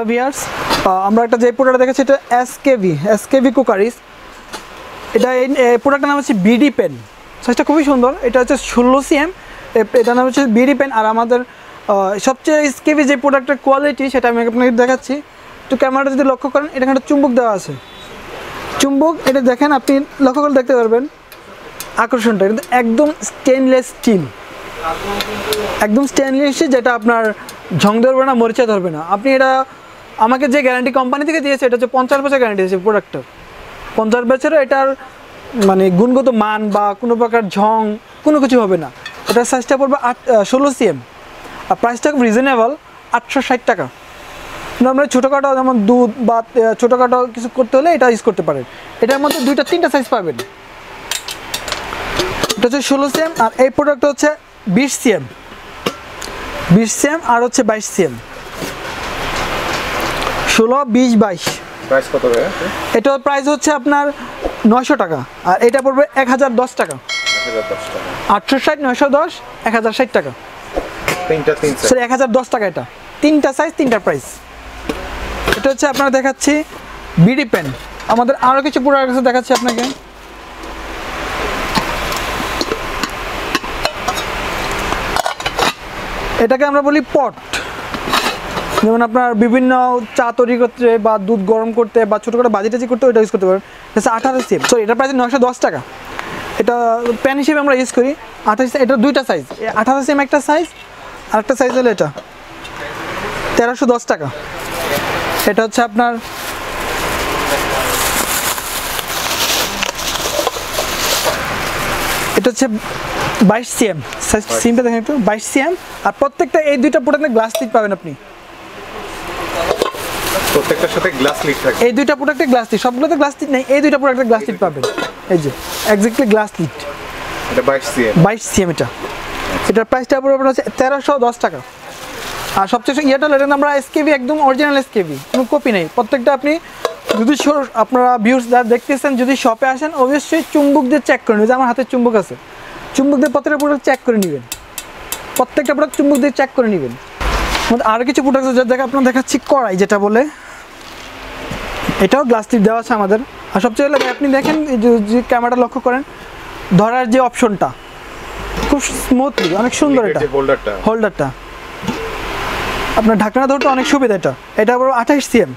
Hello viewers আমরা একটা যে প্রোডাক্ট দেখেছি, এটা এসকেভি এসকেভি কুকারিস এটা এই প্রোডাক্টের নাম হচ্ছে বিডি পেন সাইজটা খুবই সুন্দর, এটা হচ্ছে ষোলো সিএম এটার নাম হচ্ছে বিডি পেন আর আমাদের সবচেয়ে এসকেভি যে প্রোডাক্টের কোয়ালিটি সেটা আমি আপনাকে দেখাচ্ছি। তো ক্যামেরাটা যদি লক্ষ্য করেন এটা একটা চুম্বক দেওয়া আছে। চুম্বক, এটা দেখেন, আপনি লক্ষ্য করে দেখতে পারবেন। আকর্ষণটা কিন্তু একদম স্টেনলেস স্টিল একদম স্টেনলেস যেটা আপনার ঝং ধরবে না, মরিচা ধরবে না। আপনি এটা আমাকে যে গ্যারান্টি কোম্পানি থেকে দিয়েছে, এটা হচ্ছে পঞ্চাশ বছর গ্যারান্টি দিয়েছে প্রোডাক্টটার পঞ্চাশ বছরও এটার মানে গুণগত মান বা কোনো প্রকার ঝং, কোনো কিছু হবে না। এটার সাইজটা পড়বে আট ষোলো সিএম আর প্রাইসটা খুব রিজনেবল আটশো ষাট টাকা। নর্মালি ছোটোখাটো যেমন দুধ বা ছোটোখাটো কিছু করতে হলে এটা ইউজ করতে পারেন। এটার মধ্যে দুইটা, তিনটা সাইজ পাবেন। এটা হচ্ছে ষোলো সিএম আর এই প্রোডাক্ট হচ্ছে বিশ সিএম বিশ সিএম আর হচ্ছে বাইশ সিএম ষোলো বিশ বাইশ। প্রাইস কত এটার প্রাইস হচ্ছে আপনার নয়শো টাকা। আর এটা পড়বে এক হাজার দশ টাকা। আটশো ষাট নয়শো দশ এক হাজার ষাট টাকা। সরি এক হাজার দশ টাকা এটা। তিনটা সাইজ তিনটা প্রাইস এটা হচ্ছে আপনারা দেখাচ্ছি বিডি পেন। আমাদের আরও কিছু পুরো আছে দেখাচ্ছি আপনাকে। এটাকে আমরা বলি পট। যেমন আপনার বিভিন্ন চা তৈরি করতে বা দুধ গরম করতে বা ছোটো করে বাজি টাজি করতে ওইটা ইউজ করতে পারেন। আঠারো সিম সরি এটা প্রাইস নয়শো দশ টাকা। এটা প্যান হিসেবে আমরা ইউজ করি। আঠাশ এটা দুইটা সাইজ আঠারো সিম একটা সাইজ আর একটা সাইজ হলো এটা। তেরোশো দশ টাকা। এটা হচ্ছে আপনার এটা হচ্ছে বাইশ সিএম সিমটা দেখেন একটু। বাইশ সিএম আর প্রত্যেকটা এই দুইটা প্রোডাক্টে গ্লাস পাবেন আপনি। প্রত্যেকটার সাথে গ্লাস লিড থাকে এই দুইটা প্রোডাক্টে গ্লাস লিড সবগুলোতে গ্লাস লিড নেই এই দুইটা প্রোডাক্টে গ্লাস লিড পাবেন। এই যে এক্স্যাক্টলি গ্লাস লিড এটা বাইশ সিএম বাইশ সিএম এটা। এটার প্রাইসটা পড়বে আপনার হচ্ছে তেরোশো দশ টাকা। আর সবচেয়ে ইয়েটা এটার আমরা এসকেবি একদম অরিজিনাল এসকেবি কোনো কপি নেই। প্রত্যেকটা আপনি যদি আপনারা ভিউস যারা দেখতেছেন যদি শপে আসেন অবশ্যই চুম্বক দিয়ে চেক করে নেবেন। আমার হাতে চুম্বক আছে। চুম্বক দিয়ে প্রত্যেকটা প্রোডাক্ট চেক করে নেবেন। প্রত্যেকটা প্রোডাক্ট চুম্বক দিয়ে চেক করে নেবেন। আরও কিছু প্রোডাক্ট আছে যেটা আপনার দেখাচ্ছি কড়াই যেটা বলে। এটাও গ্লাস টিপ দেওয়া আছে আমাদের। আর সবচেয়ে হলে আপনি দেখেন এই যে- যে ক্যামেরাটা লক্ষ্য করেন ধরার যে অপশনটা খুব স্মুথলি অনেক সুন্দর এটা। যে হোল্ডারটা আপনার ঢাকনা ধরতে অনেক সুবিধা এটা। এটা পুরো আঠাইশ সিএম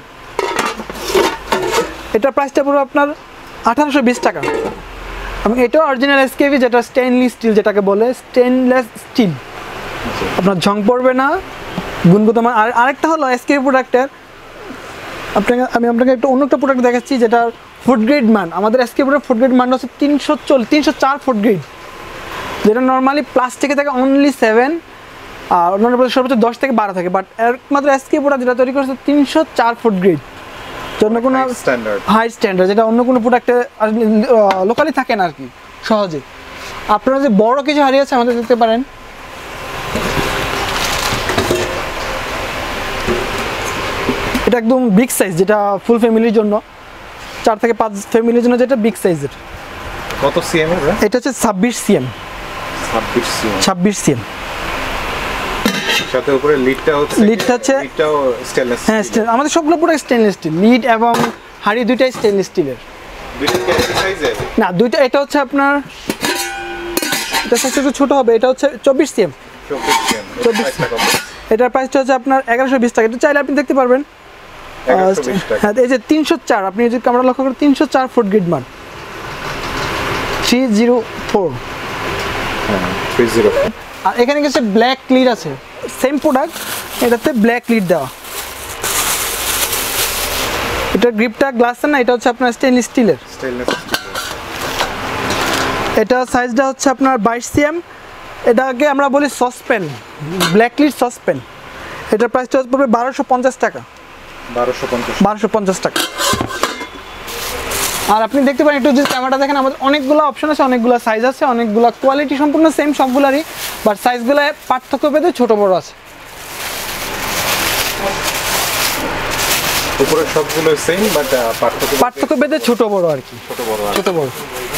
এটার প্রাইসটা পুরো আপনার আঠারোশো বিশ টাকা। এবং এটা অরিজিনাল এসকেভি যেটা স্টেনলেস স্টিল যেটাকে বলে স্টেনলেস স্টিল আপনার ঝং পড়বে না গুণগত মান আর আরেকটা হলো এসকেভি প্রোডাক্টের আপনাকে আমি আপনাকে একটা অন্য একটা প্রোডাক্ট দেখাচ্ছি যেটা ফুড গ্রেড মান। আমাদের এসকেভির ফুড গ্রেড মান হচ্ছে তিনশো চল তিনশো চার ফুড গ্রেড যেটা নর্মালি প্লাস্টিকে থাকে অনলি সেভেন আর অন্যান্য প্রদেশ সর্বোচ্চ দশ থেকে বারো থাকে। বাট একমাত্র এসকে প্রোডাক্ট যেটা তৈরি করেছে তিনশো চার ফুট গ্রেড অন্য কোনো স্ট্যান্ডার্ড হাই স্ট্যান্ডার্ড যেটা অন্য কোনো প্রোডাক্টে লোকালি থাকে না আর কি সহজে। আপনারা যে বড় কিছু হারিয়েছে আমাদের দেখতে পারেন। এটা একদম বিগ সাইজ যেটা ফুল ফ্যামিলির জন্য। চার থেকে পাঁচ ফ্যামিলির জন্য যেটা বিগ সাইজের কত সিএম এটা হচ্ছে ছাব্বিশ সিএম ছাব্বিশ সিএম ছাব্বিশ সিএম সাথে উপরে লিডটা হচ্ছে লিডটা হচ্ছে- লিডটাও স্টেনলেস হ্যাঁ আমাদের সবগুলো পুরো স্টেনলেস স্টিল লিড এবং হাড়ি দুইটাই স্টেনলেস স্টিলের না দুইটা এটা হচ্ছে আপনার এটা সাইজ একটু ছোটো হবে। এটা হচ্ছে চব্বিশ সিএম চব্বিশ এটার প্রাইসটা হচ্ছে আপনার এগারোশো বিশ টাকা। এটা চাইলে আপনি দেখতে পারবেন এগারোশো বিশ টাকা হ্যাঁ এই যে তিনশো চার আপনি যদি ক্যামেরা লক্ষ্য করেন তিনশো চার ফুট গ্রিড মান থ্রি জিরো ফোর। আর এখানে গেছে ব্ল্যাক লিড আছে। সেম প্রোডাক্ট এটাতে ব্ল্যাক লিড দেওয়া। এটা গ্রিপটা গ্লাস না এটা হচ্ছে আপনার স্টেনলেস স্টিলের এটা সাইজটা হচ্ছে আপনার বাইশ সিএম এটাকে আমরা বলি সসপ্যান ব্ল্যাক লিড সসপ্যান এটার প্রাইসটা হচ্ছে পড়বে বারোশো পঞ্চাশ টাকা। বারোশো পঞ্চাশ। টাকা। আর আপনি দেখতে পারেন একটু যদি ক্যামেরাটা দেখেন আমাদের অনেকগুলো অপশন আছে অনেকগুলো সাইজ আছে অনেকগুলো কোয়ালিটি সম্পূর্ণ সেম সবগুলারই বাট সাইজগুলো পার্থক্য ভেদে ছোট বড় আছে। উপরে সবগুলো সেম বাট পার্থক্য পার্থক্য ভেদে ছোট বড় আর কি। ছোট বড় ছোট বড়।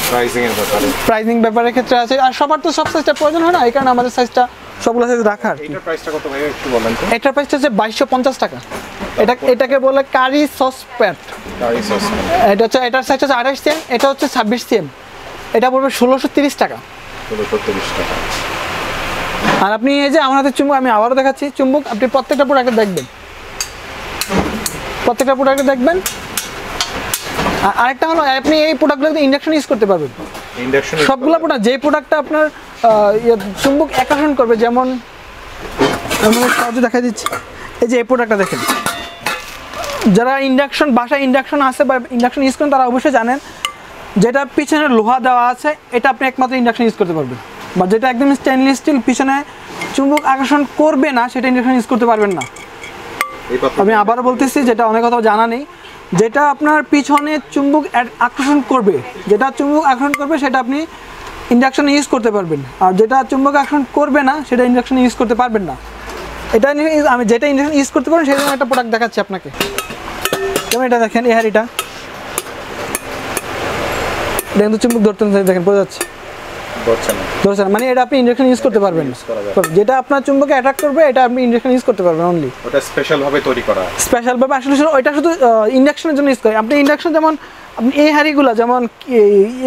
প্রাইসিং এর ব্যাপারে। প্রাইজিং ব্যাপারের ক্ষেত্রে আছে। আর সবার তো সব সাইজটা প্রয়োজন হয় না এই কারণে আমাদের সাইজটা সবগুলো সাইজ রাখার। এইটার প্রাইসটা কত ভাই একটু বলেন তো। এটার প্রাইসটা হচ্ছে টাকা। এটা এটাকে বলে কারি সস প্যাট কারি সস এটা হচ্ছে এটার সাইজ হচ্ছে আঠাশ সিএম এটা হচ্ছে ছাব্বিশ সিএম এটা পড়বে ষোলোশো তিরিশ টাকা। আর আপনি এই যে আমার হাতে চুম্বক আমি আবারও দেখাচ্ছি চুম্বক আপনি প্রত্যেকটা প্রোডাক্টে দেখবেন। প্রত্যেকটা প্রোডাক্টে দেখবেন। আরেকটা হলো আপনি এই প্রোডাক্টগুলোতে ইন্ডাকশন ইউজ করতে পারবেন। ইন্ডাকশন সবগুলো প্রোডাক্ট যে প্রোডাক্টটা আপনার ইয়ে, চুম্বক আকর্ষণ করবে যেমন আমি সহজে দেখা দিচ্ছি। এই যে এই প্রোডাক্টটা দেখেন। যারা ইন্ডাকশন বাসায় ইন্ডাকশন আছে বা ইন্ডাকশন ইউজ করেন তারা অবশ্যই জানেন যেটা পিছনে লোহা দেওয়া আছে এটা আপনি একমাত্র ইন্ডাকশন ইউজ করতে পারবেন। বা যেটা একদম স্টেনলেস স্টিল পিছনে চুম্বক আকর্ষণ করবে না সেটা ইন্ডাকশন ইউজ করতে পারবেন না। আমি আবারও বলতেছি যেটা অনেক কথা জানা নেই যেটা আপনার পিছনে চুম্বক আকর্ষণ করবে। যেটা চুম্বক আকর্ষণ করবে, সেটা আপনি ইন্ডাকশন ইউজ করতে পারবেন। আর যেটা চুম্বক আকর্ষণ করবে না, সেটা ইন্ডাকশন ইউজ করতে পারবেন না। এটা আমি যেটা ইন্ডাকশন ইউজ করতে সেই জন্য একটা প্রোডাক্ট দেখাচ্ছি আপনাকে। যেমন এটা দেখেন, এই হাড়িটা। দেখেন তো চুম্বক ধরতে দেখেন, বোঝা যাচ্ছে। ধরছে না। মানে এটা আপনি ইন্ডাকশন ইউজ করতে পারবেন। যেটা আপনার চুম্বকে অ্যাট্রাক্ট করবে এটা আপনি ইন্ডাকশন ইউজ করতে পারবেন অনলি ওটা স্পেশাল ভাবে তৈরি করা। স্পেশাল ভাবে আসলে শুধু শুধু ইন্ডাকশনের জন্য ইউজ করে। আপনি ইন্ডাকশন যেমন আপনি এই হাঁড়িগুলো যেমন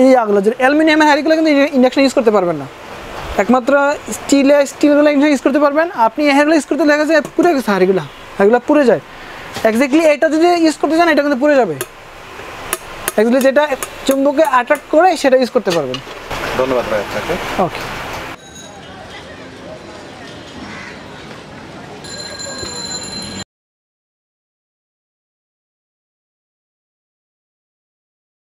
এই আগুলো যে অ্যালুমিনিয়ামের হাঁড়িগুলো কিন্তু ইন্ডাকশন ইউজ করতে পারবেন না। একমাত্র স্টিলে স্টিলগুলো ইন্ডাকশন ইউজ করতে পারবেন। আপনি এই হাঁড়িগুলো ইউজ করতে দেখা যায় পুড়ে গেছে হাঁড়িগুলো। হাঁড়িগুলো পুড়ে যায়। এক্স্যাক্টলি এটা যদি ইউজ করতে চান এটা কিন্তু পুড়ে যাবে। এক্স্যাক্টলি যেটা চুম্বকে অ্যাট্রাক্ট করে সেটা ইউজ করতে পারবেন। ধন্যবাদ ভাই আপনাকে। ওকে